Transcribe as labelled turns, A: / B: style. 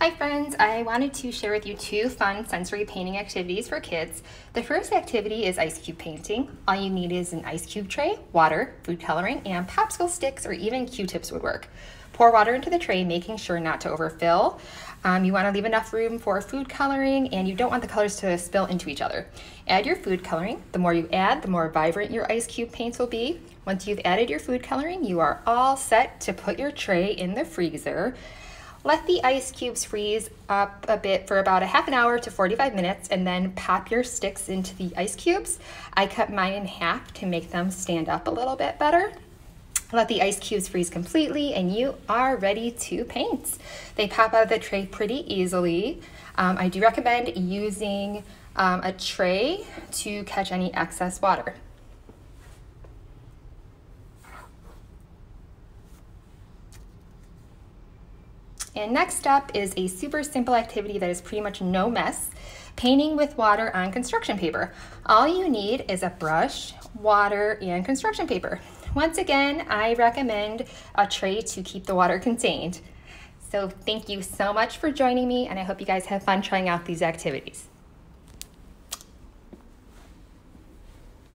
A: Hi friends, I wanted to share with you two fun sensory painting activities for kids. The first activity is ice cube painting. All you need is an ice cube tray, water, food coloring, and popsicle sticks or even Q-tips would work. Pour water into the tray, making sure not to overfill. Um, you want to leave enough room for food coloring and you don't want the colors to spill into each other. Add your food coloring. The more you add, the more vibrant your ice cube paints will be. Once you've added your food coloring, you are all set to put your tray in the freezer. Let the ice cubes freeze up a bit for about a half an hour to 45 minutes and then pop your sticks into the ice cubes. I cut mine in half to make them stand up a little bit better. Let the ice cubes freeze completely and you are ready to paint. They pop out of the tray pretty easily. Um, I do recommend using um, a tray to catch any excess water. And next up is a super simple activity that is pretty much no mess, painting with water on construction paper. All you need is a brush, water, and construction paper. Once again, I recommend a tray to keep the water contained. So thank you so much for joining me and I hope you guys have fun trying out these activities.